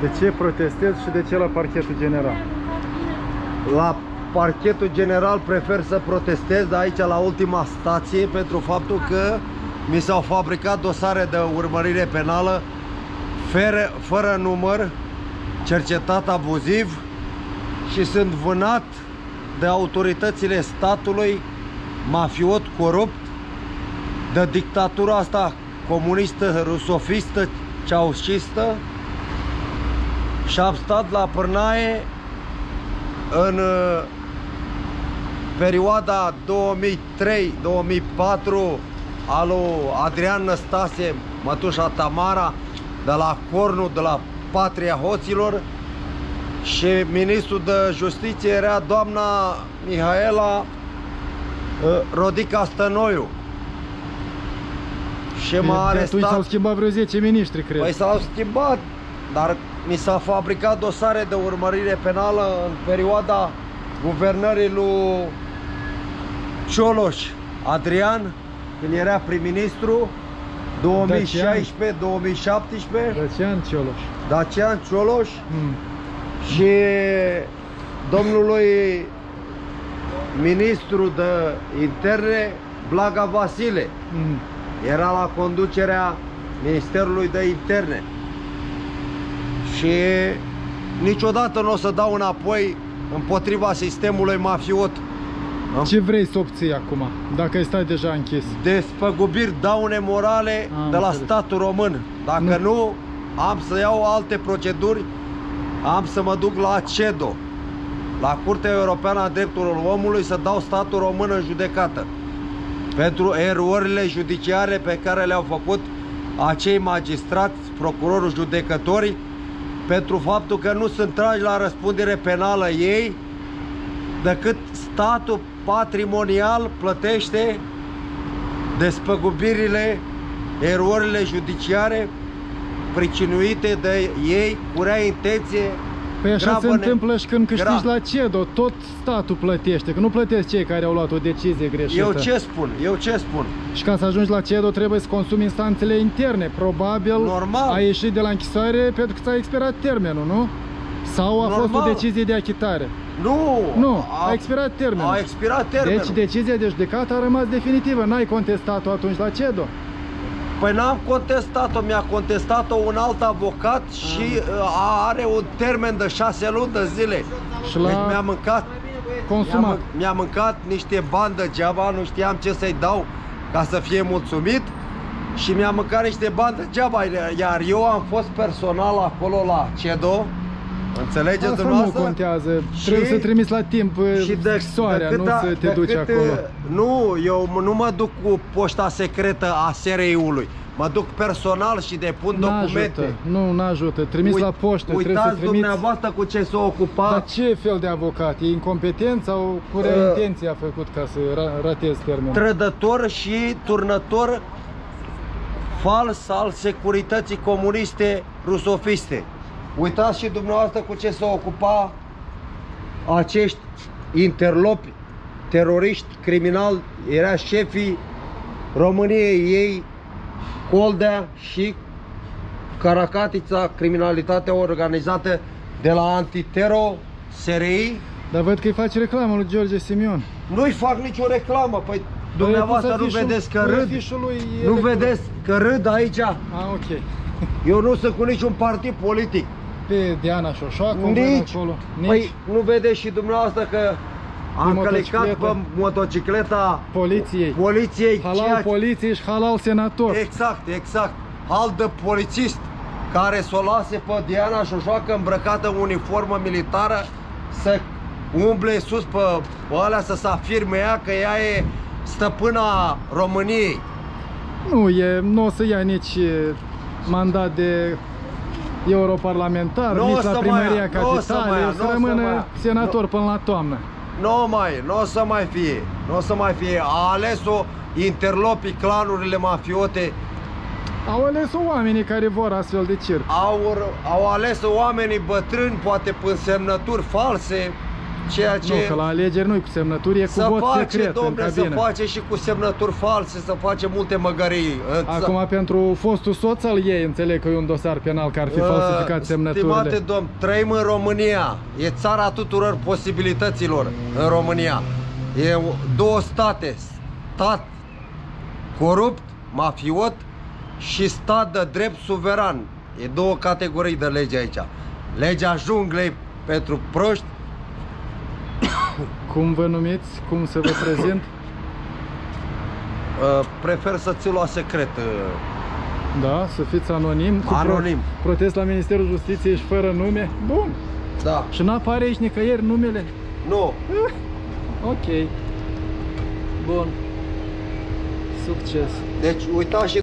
De ce protestezi și de ce la parchetul general? La parchetul general prefer să protestez aici la ultima stație pentru faptul că mi s-au fabricat dosare de urmărire penală fără, fără număr, cercetat abuziv și sunt vânat de autoritățile statului mafiot corupt de dictatura asta comunistă, rusofistă, ceaușistă și am stat la pârnaie în uh, perioada 2003-2004 al lui Adrian Năstase, mătușa Tamara, de la Cornu, de la Patria Hoților și ministrul de justiție era doamna Mihaela uh, Rodica Stănoiu. Și m-a Atunci s-au arestat. schimbat vreo 10 miniștri, cred. Păi s-au schimbat, dar mi s-a fabricat dosare de urmărire penală în perioada guvernării lui Cioloș Adrian, când era prim-ministru, 2016-2017, Răcean Cioloș. Dacian Cioloș Mm. și domnului ministru de interne Blaga Vasile. Mm. Era la conducerea Ministerului de Interne. Și niciodată nu o să dau înapoi împotriva sistemului mafiot. Ce vrei să obții acum, dacă ai stat deja închis? Despăgubiri, daune morale Am de la înțeles. statul român. Dacă Nu. nu, am să iau alte proceduri, am să mă duc la CEDO, la Curtea Europeană a Drepturilor Omului, să dau statul român în judecată pentru erorile judiciare pe care le-au făcut acei magistrați, procurorul, judecători, pentru faptul că nu sunt trași la răspundere penală ei, decât statul patrimonial plătește despăgubirile, erorile judiciare pricinuite de ei cu rea intenție Păi așa gravă se ne- întâmplă și când câștigi gra- la CEDO, tot statul plătește, că nu plătesc cei care au luat o decizie greșită. Eu ce spun? Eu ce spun? Și ca să ajungi la CEDO trebuie să consumi instanțele interne. Probabil Normal. ai ieșit de la închisoare pentru că ți-a expirat termenul, nu? Sau a fost o Normal. decizie de achitare. Nu! Nu, a expirat termenul. A expirat termenul. Deci decizia de judecată a rămas definitivă. N-ai contestat-o atunci la CEDO. Păi n-am contestat-o, mi-a contestat-o un alt avocat și uh, are un termen de șase luni de zile. Și la Deci mi-a mâncat, consumat. mi-a, mân- mi-a mâncat niște bani degeaba, nu știam ce să-i dau ca să fie mulțumit și mi-a mâncat niște bani degeaba, iar eu am fost personal acolo la CEDO, înțelegeți Asta nu dumneavoastră? contează. Și- Trebuie să trimiți la timp și de, scrisoarea, de nu câta- să te de duci cât, acolo. Nu, eu nu mă duc cu poșta secretă a SRI-ului. Mă duc personal și depun documente. N-ajută, nu, n-ajută. Trimis Uit- la poștă, trebuie să Uitați trimiți. dumneavoastră cu ce s-a ocupat. Dar ce fel de avocat? E incompetent sau cu rea Uh, intenție a făcut ca să ra- ratezi termenul? trădător și turnător fals al securității comuniste rusofiste. Uitați și dumneavoastră cu ce s-a ocupat acești interlopi, teroriști, criminali, era șefii României ei, Coldea și Caracatița, criminalitatea organizată de la Antitero, SRI, Dar văd că îi faci reclamă lui George Simion. nu-i fac nicio reclamă, păi dumneavoastră nu vedeți că râd, nu vedeți că râd aici? Ah, ok. Eu nu sunt cu niciun partid politic. Pe Diana Șoșoacă, o văd Nici. acolo. Nici. Păi nu vedeți și dumneavoastră că am Pe călicat motocicletă. pe motocicleta Poliției. poliției. Halal ceea- poliție și halal senator. Exact, exact. Hal de polițist care s-o lase pe Diana Șoșoacă îmbrăcată în uniformă militară să umble sus pe alea să se afirme ea că ea e stăpâna României. Nu, e, nu o să ia nici e, mandat de europarlamentar, Nu o nici să la mai primăria ia, nu o să mai capitalei, ia, o să nu o să rămână mai ia. senator până la toamnă. Nu mai, nu o să mai fie, nu o să mai fie. A ales-o interlopii, clanurile mafiote, Au ales oamenii care vor astfel de circ. au, au ales oamenii bătrâni, poate până semnături false, ceea ce... Nu, că la alegeri nu cu semnături, e cu să vot face, secret în domnule, să cabină. face și cu semnături false, să face multe măgării. Acum pentru fostul soț al ei, înțeleg că e un dosar penal că ar fi falsificat semnăturile. Uh, Stimate domn, trăim în România. E țara tuturor posibilităților în România. E o- două state. Stat corupt, mafiot și stat de drept suveran. E două categorii de lege aici. Legea junglei pentru proști Cum vă numiți? Cum să vă prezint? uh, prefer să ți la secret. uh. Da, să fiți anonim. cu Anonim. Pro protest la Ministerul Justiției și fără nume. Bun. Da. Și n-apare aici nicăieri numele? Nu. Ok. Bun. Succes. Deci uitați și